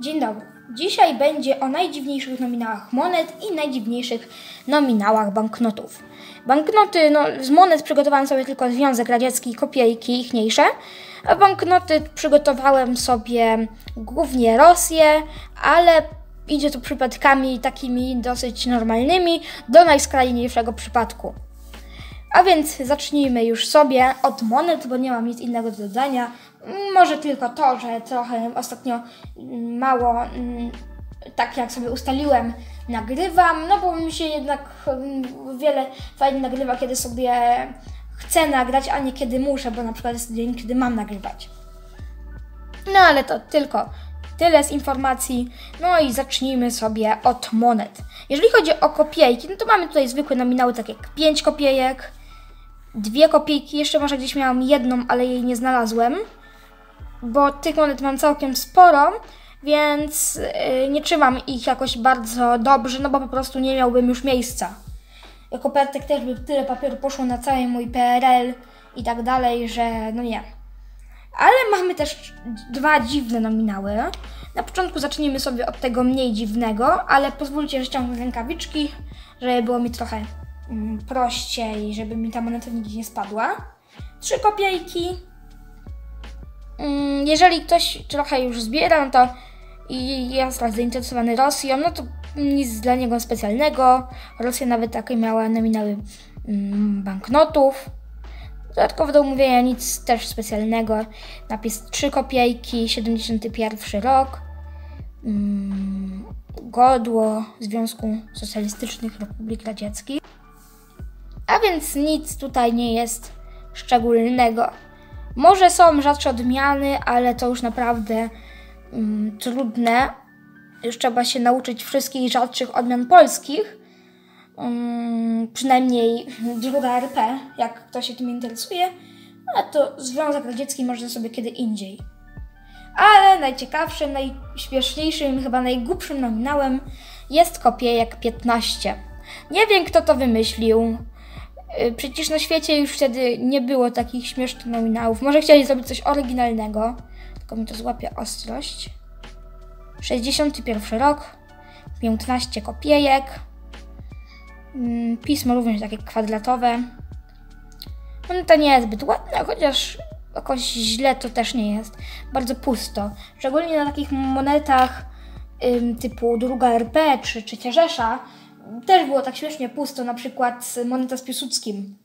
Dzień dobry. Dzisiaj będzie o najdziwniejszych nominałach monet i najdziwniejszych nominałach banknotów. Banknoty, no z monet przygotowałem sobie tylko Związek Radziecki, kopiejki ichniejsze, a banknoty przygotowałem sobie głównie Rosję, ale idzie to przypadkami takimi dosyć normalnymi do najskrajniejszego przypadku. A więc zacznijmy już sobie od monet, bo nie mam nic innego do dodania. Może tylko to, że trochę ostatnio mm, mało, mm, tak jak sobie ustaliłem, nagrywam, no bo mi się jednak mm, wiele fajnie nagrywa, kiedy sobie chcę nagrać, a nie kiedy muszę, bo na przykład jest dzień, kiedy mam nagrywać. No ale to tylko tyle z informacji. No i zacznijmy sobie od monet. Jeżeli chodzi o kopiejki, no to mamy tutaj zwykłe nominały, tak jak 5 kopiejek, dwie kopiejki, jeszcze może gdzieś miałam jedną, ale jej nie znalazłem, bo tych monet mam całkiem sporo, więc yy, nie trzymam ich jakoś bardzo dobrze, no bo po prostu nie miałbym już miejsca. Kopertek też by tyle papieru poszło na cały mój PRL i tak dalej, że no nie. Ale mamy też dwa dziwne nominały. Na początku zacznijmy sobie od tego mniej dziwnego, ale pozwólcie, że ściągnę rękawiczki, żeby było mi trochę mm, prościej, żeby mi ta moneta nigdzie nie spadła. Trzy kopiejki. Mm, jeżeli ktoś trochę już zbiera, no to i jest zainteresowany Rosją, no to nic dla niego specjalnego. Rosja nawet takie miała nominały mm, banknotów. Dodatkowo do umówienia nic też specjalnego. Napis 3 kopiejki, 71 rok. Mm, godło Związku Socjalistycznych Republik Radzieckich. A więc nic tutaj nie jest szczególnego. Może są rzadsze odmiany, ale to już naprawdę mm, trudne. Już trzeba się nauczyć wszystkich rzadszych odmian polskich. Um, przynajmniej druga RP, jak ktoś się tym interesuje, a to Związek Radziecki można sobie kiedy indziej. Ale najciekawszym, najśmieszniejszym, chyba najgłupszym nominałem jest kopiejek 15. Nie wiem, kto to wymyślił. Y, przecież na świecie już wtedy nie było takich śmiesznych nominałów. Może chcieli zrobić coś oryginalnego. Tylko mi to złapie ostrość. 61 rok. 15 kopiejek. Mm, pismo również takie kwadratowe. No to nie jest zbyt ładne, chociaż jakoś źle to też nie jest. Bardzo pusto. Szczególnie na takich monetach typu druga RP czy trzecia Rzesza też było tak śmiesznie pusto. Na przykład moneta z Piłsudskim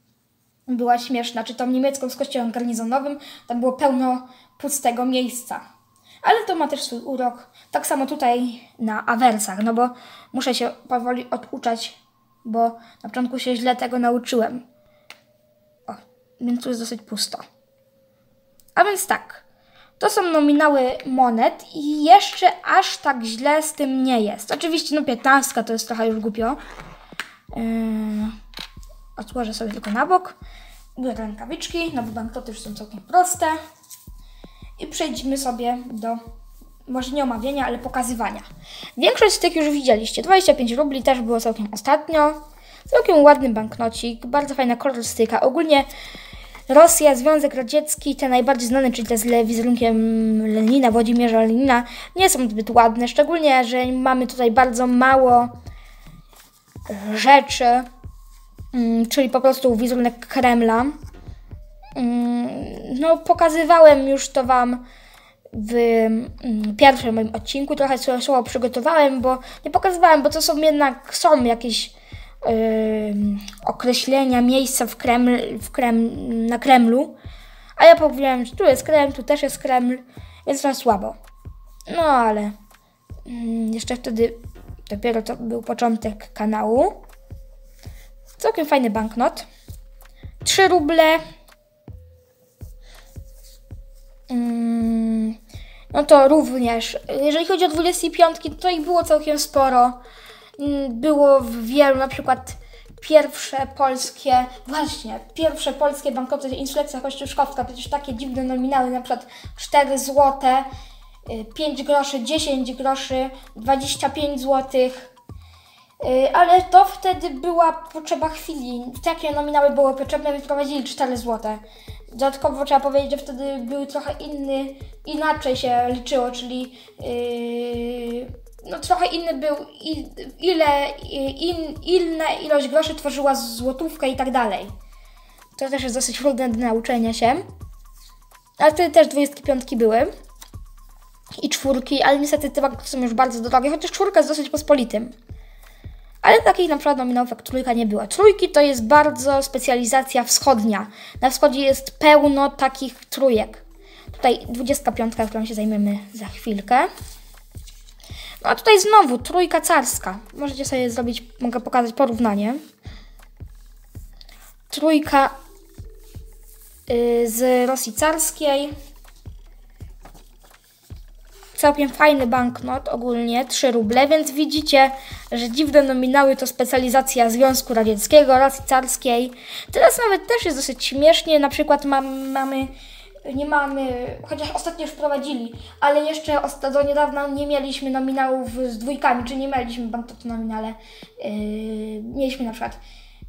była śmieszna, czy tą niemiecką z kościołem garnizonowym. Tam było pełno pustego miejsca. Ale to ma też swój urok. Tak samo tutaj na awersach, no bo muszę się powoli oduczać bo na początku się źle tego nauczyłem. O, więc tu jest dosyć pusto. A więc tak, to są nominały monet i jeszcze aż tak źle z tym nie jest. Oczywiście, no 15 to jest trochę już głupio. Yy, odłożę sobie tylko na bok. Biorę rękawiczki, no bo banknoty już są całkiem proste. I przejdźmy sobie do może nie omawiania, ale pokazywania. Większość z tych już widzieliście. 25 rubli też było całkiem ostatnio. Całkiem ładny banknocik, bardzo fajna kolorystyka. Ogólnie Rosja, Związek Radziecki, te najbardziej znane, czyli te z wizerunkiem Lenina, Włodzimierza Lenina, nie są zbyt ładne. Szczególnie, że mamy tutaj bardzo mało rzeczy, mm, czyli po prostu wizerunek Kremla. Mm, no, pokazywałem już to Wam w mm, pierwszym moim odcinku. Trochę słowo przygotowałem, bo nie pokazywałem, bo to są jednak, są jakieś określenia, miejsca w Kreml, w Kreml, na Kremlu. A ja powiedziałem, że tu jest Kreml, tu też jest Kreml, więc trochę słabo. No ale yy, jeszcze wtedy dopiero to był początek kanału. Całkiem fajny banknot. 3 ruble. Mm, no to również. Jeżeli chodzi o 25, to ich było całkiem sporo. Mm, było w wielu, na przykład pierwsze polskie, właśnie, pierwsze polskie banknoty, insurrekcja kościuszkowska, przecież takie dziwne nominały, na przykład 4 złote, 5 y, groszy, 10 groszy, 25 złotych. Y, ale to wtedy była potrzeba chwili. Takie nominały były potrzebne, więc prowadzili 4 złote. Dodatkowo trzeba powiedzieć, że wtedy były trochę inny, inaczej się liczyło, czyli trochę inny był, ile, in, inna ilość groszy tworzyła złotówkę i tak dalej. To też jest dosyć trudne do nauczenia się. Ale wtedy też 25 były. I czwórki, ale niestety te są już bardzo drogie, chociaż czwórka jest dosyć pospolitym. Ale takich na przykład nominałów trójka nie było. Trójki to jest bardzo specjalizacja wschodnia. Na wschodzie jest pełno takich trójek. Tutaj 25, którą się zajmiemy za chwilkę. A tutaj znowu trójka carska. Możecie sobie zrobić, mogę pokazać porównanie. Trójka yy, z Rosji carskiej. Całkiem fajny banknot, ogólnie 3 ruble, więc widzicie, że dziwne nominały to specjalizacja Związku Radzieckiego, Rosji Carskiej. Teraz nawet też jest dosyć śmiesznie, na przykład mam, mamy nie mamy, chociaż ostatnio już wprowadzili, ale jeszcze do niedawna nie mieliśmy nominałów z dwójkami, czy nie mieliśmy banknotu nominale. Yy, mieliśmy na przykład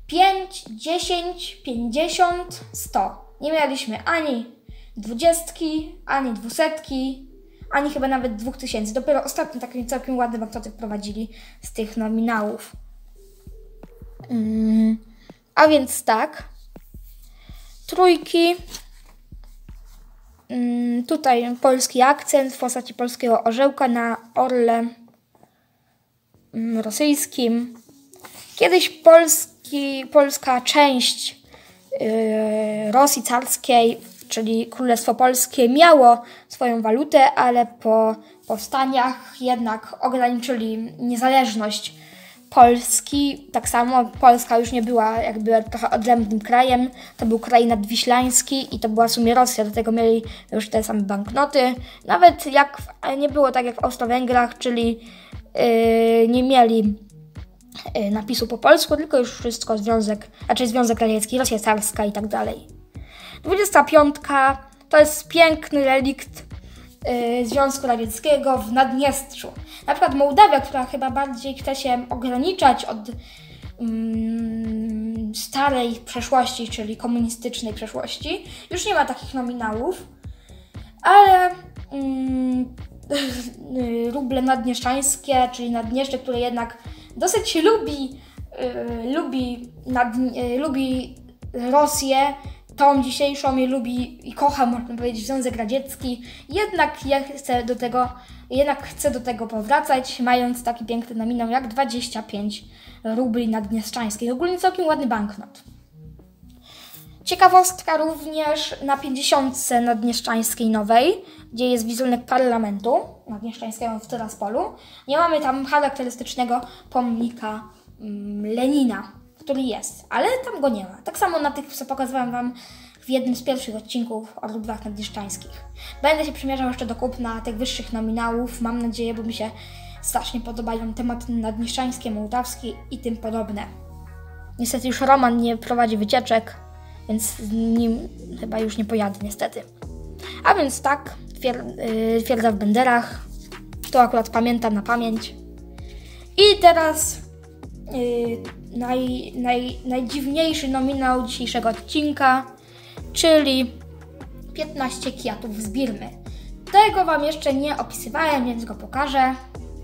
5, 10, 50, 100. Nie mieliśmy ani dwudziestki, ani dwusetki, ani chyba nawet dwóch tysięcy. Dopiero ostatnio takie całkiem ładne banknoty wprowadzili z tych nominałów. Yy, a więc tak. Trójki tutaj polski akcent w postaci polskiego orzełka na orle mm, rosyjskim. Kiedyś polski, polska część yy, Rosji carskiej, czyli Królestwo Polskie, miało swoją walutę, ale po powstaniach jednak ograniczyli niezależność Polski. Tak samo Polska już nie była jakby trochę odrębnym krajem. To był kraj nadwiślański i to była w sumie Rosja. Do tego mieli już te same banknoty. Nawet jak nie było tak jak w Austro-Węgrach, czyli yy, nie mieli yy, napisu po polsku, tylko już wszystko Związek, raczej Związek Radziecki, Rosja Carska i tak dalej. 25 to jest piękny relikt Związku Radzieckiego w Naddniestrzu. Na przykład Mołdawia, która chyba bardziej chce się ograniczać od mm, starej przeszłości, czyli komunistycznej przeszłości, już nie ma takich nominałów, ale mm, ruble naddnieszczańskie, czyli Naddniestrze, które jednak dosyć lubi, y, lubi, nad, y, lubi Rosję, tą dzisiejszą je lubi i kocha, można powiedzieć, Związek Radziecki. Jednak ja chcę do tego, jednak chcę do tego powracać, mając taki piękny nominał jak 25 rubli naddniestrzańskich. Ogólnie całkiem ładny banknot. Ciekawostka również na 50 naddnieszczańskiej nowej, gdzie jest wizerunek parlamentu naddnieszczańskiego w Tyraspolu. Nie mamy tam charakterystycznego pomnika mm, Lenina który jest, ale tam go nie ma. Tak samo na tych, co pokazywałam Wam w jednym z pierwszych odcinków o rubłach nadjeżdżańskich. Będę się przymierzał jeszcze do kupna tych wyższych nominałów, mam nadzieję, bo mi się strasznie podobają tematy nadniszczańskie, mołdawskie i tym podobne. Niestety już Roman nie prowadzi wycieczek, więc z nim chyba już nie pojadę niestety. A więc tak, y, twierdza w Benderach. To akurat pamiętam na pamięć. I teraz naj, naj, najdziwniejszy nominał dzisiejszego odcinka, czyli 15 kwiatów z Birmy. Tego Wam jeszcze nie opisywałem, więc go pokażę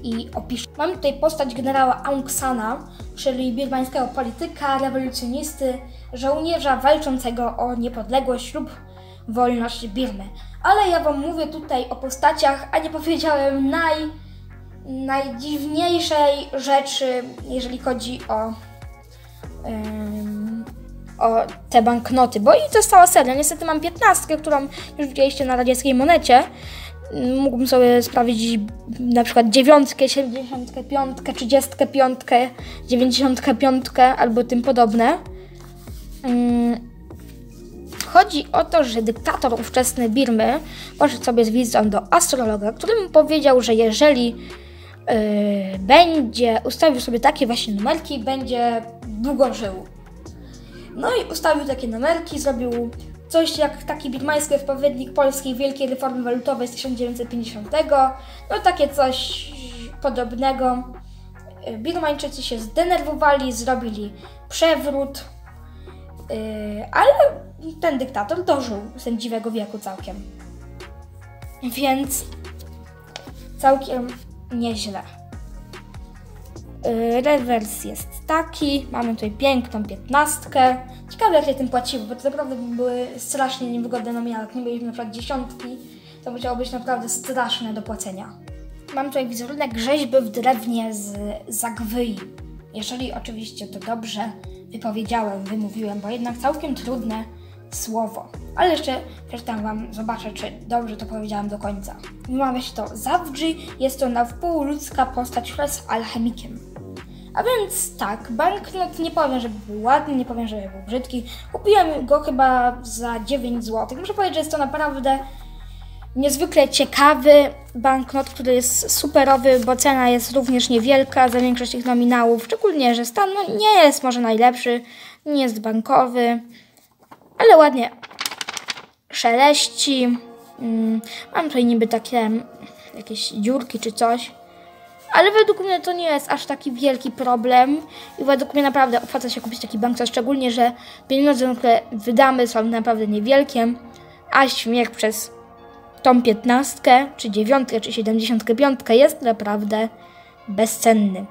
i opiszę. Mamy tutaj postać generała Aung Sana, czyli birmańskiego polityka, rewolucjonisty, żołnierza walczącego o niepodległość lub wolność Birmy. Ale ja Wam mówię tutaj o postaciach, a nie powiedziałem naj, najdziwniejszej rzeczy, jeżeli chodzi o o te banknoty, bo i cała seria. Niestety mam 15, którą już widzieliście na radzieckiej monecie. Mógłbym sobie sprawdzić na przykład dziewiątkę, 75, 35, 95 albo tym podobne. Chodzi o to, że dyktator ówczesny Birmy poszedł sobie z wizytą do astrologa, który mu powiedział, że jeżeli yy, będzie ustawił sobie takie właśnie numerki, będzie długo żył. No i ustawił takie numerki, zrobił coś jak taki birmański odpowiednik polskiej wielkiej reformy walutowej z 1950. No takie coś podobnego. Birmańczycy się zdenerwowali, zrobili przewrót, yy, ale ten dyktator dożył sędziwego wieku całkiem. Więc całkiem nieźle. Yy, rewers jest taki, mamy tutaj piękną piętnastkę. Ciekawe jak ja tym płacimy, bo to naprawdę były strasznie niewygodne nominały. Jak nie mieliśmy na przykład dziesiątki, to musiało być naprawdę straszne do płacenia. Mam tutaj wizerunek rzeźby w drewnie z Zagwyi. Jeżeli oczywiście to dobrze wypowiedziałem, wymówiłem, bo jednak całkiem trudne słowo. Ale jeszcze przeczytam Wam, zobaczę, czy dobrze to powiedziałam do końca. Wymawia się to Zawdży, jest to na wpół ludzka postać wraz z alchemikiem. A więc tak, banknot nie powiem, żeby był ładny, nie powiem, żeby był brzydki. Kupiłem go chyba za 9 zł. Muszę powiedzieć, że jest to naprawdę niezwykle ciekawy banknot, który jest superowy, bo cena jest również niewielka za większość tych nominałów. Szczególnie, że stan no, nie jest może najlepszy, nie jest bankowy, ale ładnie szeleści. Mm, mam tutaj niby takie jakieś dziurki czy coś. Ale według mnie to nie jest aż taki wielki problem i według mnie naprawdę opłaca się kupić taki banknot, szczególnie, że pieniądze, które wydamy są naprawdę niewielkie, a śmiech przez tą piętnastkę, czy dziewiątkę, czy siedemdziesiątkę piątkę jest naprawdę bezcenny.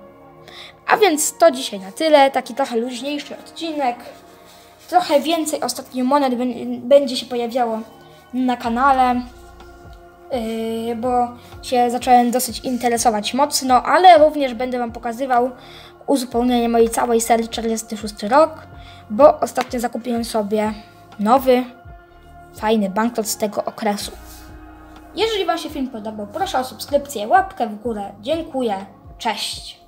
A więc to dzisiaj na tyle, taki trochę luźniejszy odcinek. Trochę więcej ostatnio monet będzie się pojawiało na kanale, yy, bo się zacząłem dosyć interesować mocno, ale również będę Wam pokazywał uzupełnienie mojej całej serii 46 rok, bo ostatnio zakupiłem sobie nowy, fajny banknot z tego okresu. Jeżeli Wam się film podobał, proszę o subskrypcję, łapkę w górę. Dziękuję. Cześć.